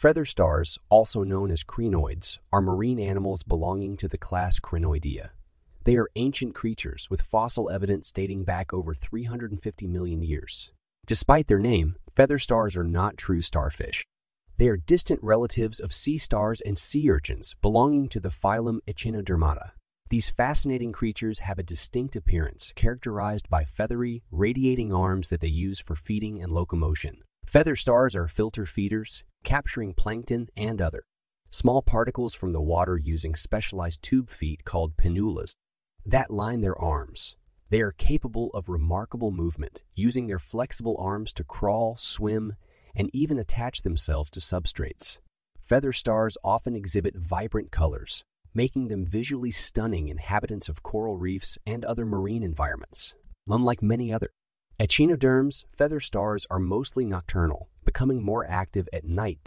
Feather stars, also known as crinoids, are marine animals belonging to the class Crinoidea. They are ancient creatures with fossil evidence dating back over 350 million years. Despite their name, feather stars are not true starfish. They are distant relatives of sea stars and sea urchins belonging to the phylum Echinodermata. These fascinating creatures have a distinct appearance characterized by feathery, radiating arms that they use for feeding and locomotion. Feather stars are filter feeders, capturing plankton and other small particles from the water using specialized tube feet called pinnulas that line their arms. They are capable of remarkable movement, using their flexible arms to crawl, swim, and even attach themselves to substrates. Feather stars often exhibit vibrant colors, making them visually stunning inhabitants of coral reefs and other marine environments. Unlike many other echinoderms, feather stars are mostly nocturnal, becoming more active at night